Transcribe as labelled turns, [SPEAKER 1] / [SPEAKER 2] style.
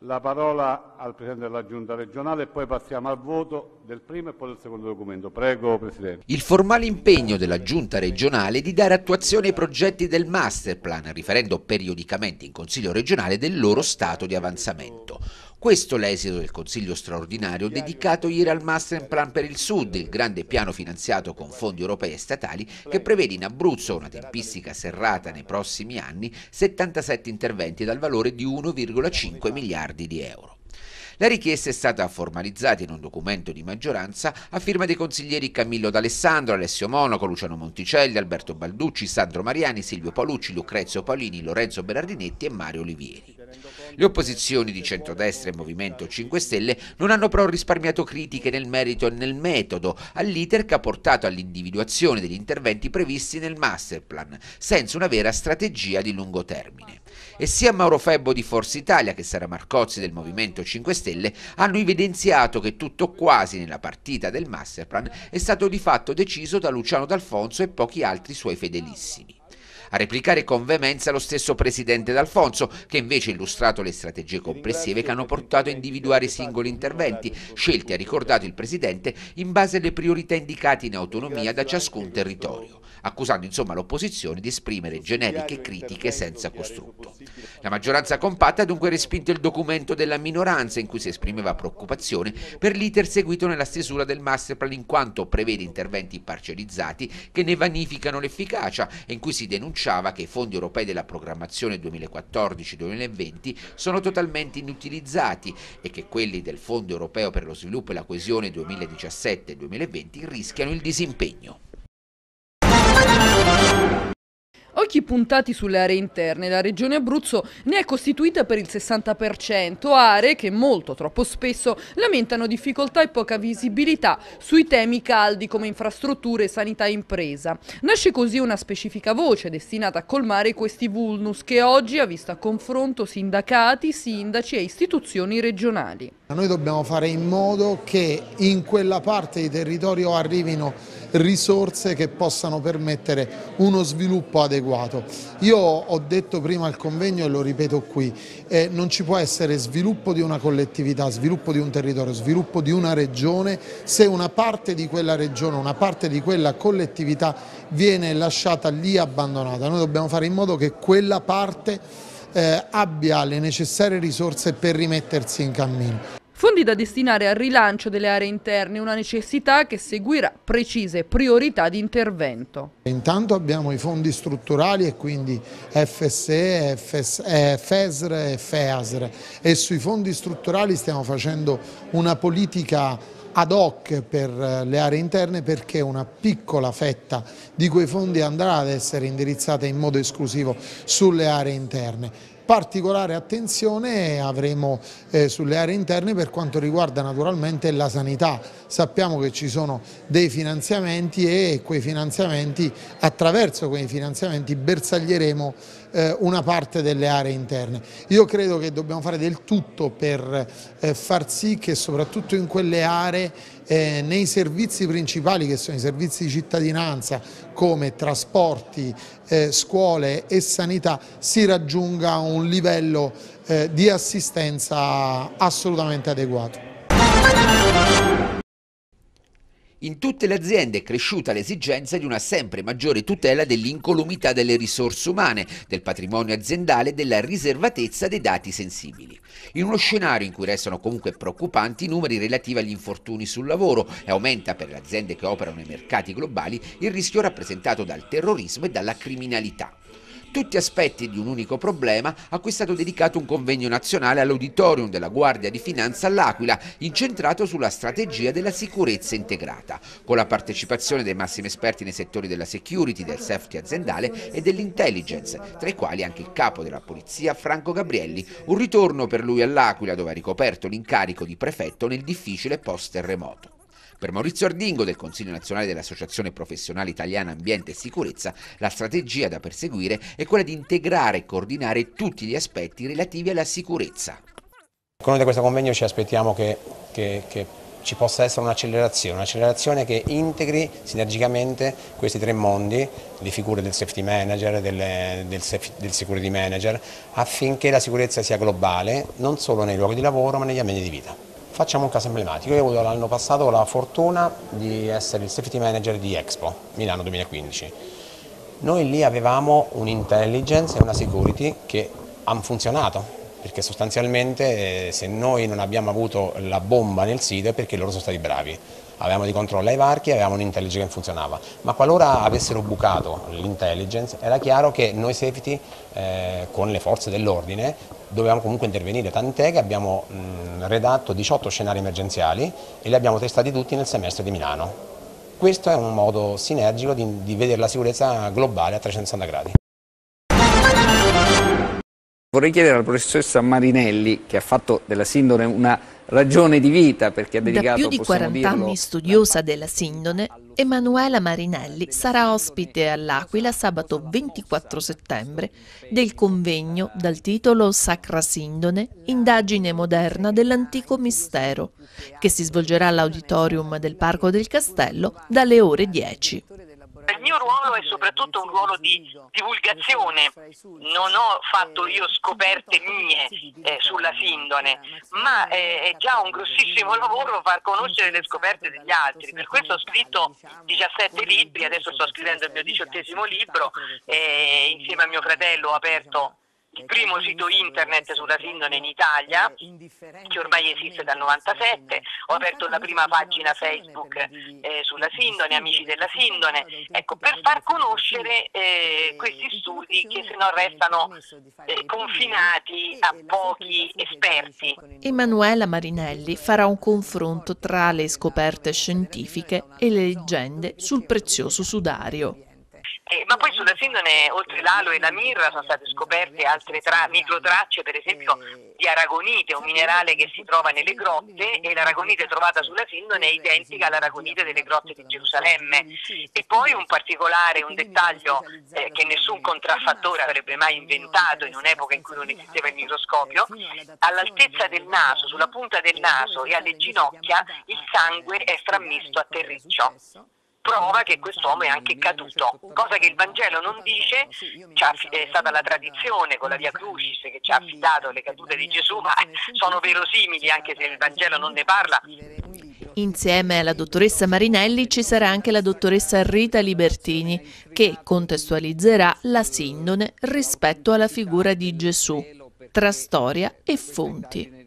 [SPEAKER 1] la parola al Presidente della Giunta regionale e poi passiamo al voto del primo e poi del secondo documento. Prego Presidente.
[SPEAKER 2] Il formale impegno della Giunta regionale di dare attuazione ai progetti del Masterplan, riferendo periodicamente in Consiglio regionale del loro stato di avanzamento. Questo l'esito del Consiglio straordinario dedicato ieri al Master Plan per il Sud, il grande piano finanziato con fondi europei e statali che prevede in Abruzzo una tempistica serrata nei prossimi anni 77 interventi dal valore di 1,5 miliardi di euro. La richiesta è stata formalizzata in un documento di maggioranza a firma dei consiglieri Camillo D'Alessandro, Alessio Monaco, Luciano Monticelli, Alberto Balducci, Sandro Mariani, Silvio Paolucci, Lucrezio Paolini, Lorenzo Berardinetti e Mario Olivieri. Le opposizioni di centrodestra e Movimento 5 Stelle non hanno però risparmiato critiche nel merito e nel metodo all'iter che ha portato all'individuazione degli interventi previsti nel masterplan, senza una vera strategia di lungo termine. E sia Mauro Febbo di Forza Italia che Sara Marcozzi del Movimento 5 Stelle hanno evidenziato che tutto quasi nella partita del masterplan è stato di fatto deciso da Luciano D'Alfonso e pochi altri suoi fedelissimi. A replicare con veemenza lo stesso presidente D'Alfonso, che invece ha illustrato le strategie complessive che hanno portato a individuare i singoli interventi, scelti, ha ricordato il presidente, in base alle priorità indicate in autonomia da ciascun territorio accusando insomma l'opposizione di esprimere generiche critiche senza costrutto. La maggioranza compatta ha dunque respinto il documento della minoranza in cui si esprimeva preoccupazione per l'iter seguito nella stesura del masterplan in quanto prevede interventi parcellizzati che ne vanificano l'efficacia e in cui si denunciava che i fondi europei della programmazione 2014-2020 sono totalmente inutilizzati e che quelli del Fondo europeo per lo sviluppo e la coesione 2017-2020 rischiano il disimpegno.
[SPEAKER 3] Occhi puntati sulle aree interne, la regione Abruzzo ne è costituita per il 60%, aree che molto troppo spesso lamentano difficoltà e poca visibilità sui temi caldi come infrastrutture, sanità e impresa. Nasce così una specifica voce destinata a colmare questi vulnus che oggi ha visto a confronto sindacati, sindaci e istituzioni regionali.
[SPEAKER 4] Noi dobbiamo fare in modo che in quella parte di territorio arrivino risorse che possano permettere uno sviluppo adeguato. Io ho detto prima al convegno e lo ripeto qui, eh, non ci può essere sviluppo di una collettività, sviluppo di un territorio, sviluppo di una regione se una parte di quella regione, una parte di quella collettività viene lasciata lì abbandonata. Noi dobbiamo fare in modo che quella parte eh, abbia le necessarie risorse per rimettersi in cammino.
[SPEAKER 3] Fondi da destinare al rilancio delle aree interne, una necessità che seguirà precise priorità di intervento.
[SPEAKER 4] Intanto abbiamo i fondi strutturali e quindi FSE, FS, eh, FESR e FEASR e sui fondi strutturali stiamo facendo una politica ad hoc per le aree interne perché una piccola fetta di quei fondi andrà ad essere indirizzata in modo esclusivo sulle aree interne Particolare attenzione avremo eh, sulle aree interne per quanto riguarda naturalmente la sanità. Sappiamo che ci sono dei finanziamenti e quei finanziamenti, attraverso quei finanziamenti bersaglieremo eh, una parte delle aree interne. Io credo che dobbiamo fare del tutto per eh, far sì che soprattutto in quelle aree eh, nei servizi principali che sono i servizi di cittadinanza come trasporti, eh, scuole e sanità si raggiunga un livello eh, di assistenza assolutamente adeguato.
[SPEAKER 2] In tutte le aziende è cresciuta l'esigenza di una sempre maggiore tutela dell'incolumità delle risorse umane, del patrimonio aziendale e della riservatezza dei dati sensibili. In uno scenario in cui restano comunque preoccupanti i numeri relativi agli infortuni sul lavoro e aumenta per le aziende che operano nei mercati globali il rischio rappresentato dal terrorismo e dalla criminalità tutti aspetti di un unico problema a cui è stato dedicato un convegno nazionale all'auditorium della Guardia di Finanza all'Aquila, incentrato sulla strategia della sicurezza integrata, con la partecipazione dei massimi esperti nei settori della security, del safety aziendale e dell'intelligence, tra i quali anche il capo della polizia Franco Gabrielli, un ritorno per lui all'Aquila dove ha ricoperto l'incarico di prefetto nel difficile post-terremoto. Per Maurizio Ardingo del Consiglio nazionale dell'Associazione Professionale Italiana Ambiente e Sicurezza, la strategia da perseguire è quella di integrare e coordinare tutti gli aspetti relativi alla sicurezza.
[SPEAKER 5] Con questo convegno ci aspettiamo che, che, che ci possa essere un'accelerazione, un'accelerazione che integri sinergicamente questi tre mondi, le figure del safety manager, del, del, del security manager, affinché la sicurezza sia globale, non solo nei luoghi di lavoro ma negli ambienti di vita. Facciamo un caso emblematico, io ho avuto l'anno passato la fortuna di essere il safety manager di Expo Milano 2015. Noi lì avevamo un'intelligence e una security che hanno funzionato, perché sostanzialmente eh, se noi non abbiamo avuto la bomba nel sito è perché loro sono stati bravi. Avevamo dei controlli ai varchi avevamo un'intelligence che funzionava, ma qualora avessero bucato l'intelligence era chiaro che noi safety eh, con le forze dell'ordine dovevamo comunque intervenire, tant'è che abbiamo mh, redatto 18 scenari emergenziali e li abbiamo testati tutti nel semestre di Milano. Questo è un modo sinergico di, di vedere la sicurezza globale a 360 gradi.
[SPEAKER 6] Vorrei chiedere alla professoressa Marinelli, che ha fatto della Sindone una ragione di vita perché ha dedicato,
[SPEAKER 7] Da più di 40
[SPEAKER 6] dirlo,
[SPEAKER 7] anni studiosa della Sindone, Emanuela Marinelli sarà ospite all'Aquila sabato 24 settembre del convegno dal titolo Sacra Sindone, indagine moderna dell'antico mistero, che si svolgerà all'auditorium del Parco del Castello dalle ore 10.
[SPEAKER 8] Il mio ruolo è soprattutto un ruolo di divulgazione, non ho fatto io scoperte mie eh, sulla Sindone, ma eh, è già un grossissimo lavoro far conoscere le scoperte degli altri, per questo ho scritto 17 libri, adesso sto scrivendo il mio diciottesimo libro e insieme a mio fratello ho aperto il primo sito internet sulla Sindone in Italia, che ormai esiste dal 97, ho aperto la prima pagina Facebook eh, sulla Sindone, Amici della Sindone, ecco, per far conoscere eh, questi studi che se no restano eh, confinati a pochi esperti.
[SPEAKER 7] Emanuela Marinelli farà un confronto tra le scoperte scientifiche e le leggende sul prezioso sudario.
[SPEAKER 8] Eh, ma poi sulla Sindone, oltre l'alo e la mirra, sono state scoperte altre tra- microtracce, per esempio di aragonite, un minerale che si trova nelle grotte e l'aragonite trovata sulla Sindone è identica all'aragonite delle grotte di Gerusalemme. E poi un particolare, un dettaglio eh, che nessun contraffattore avrebbe mai inventato in un'epoca in cui non esisteva il microscopio, all'altezza del naso, sulla punta del naso e alle ginocchia il sangue è frammisto a terriccio prova che quest'uomo è anche caduto, cosa che il Vangelo non dice, è stata la tradizione con la Via Crucis che ci ha affidato le cadute di Gesù, ma sono verosimili anche se il Vangelo non ne parla.
[SPEAKER 7] Insieme alla dottoressa Marinelli ci sarà anche la dottoressa Rita Libertini che contestualizzerà la sindone rispetto alla figura di Gesù, tra storia e fonti.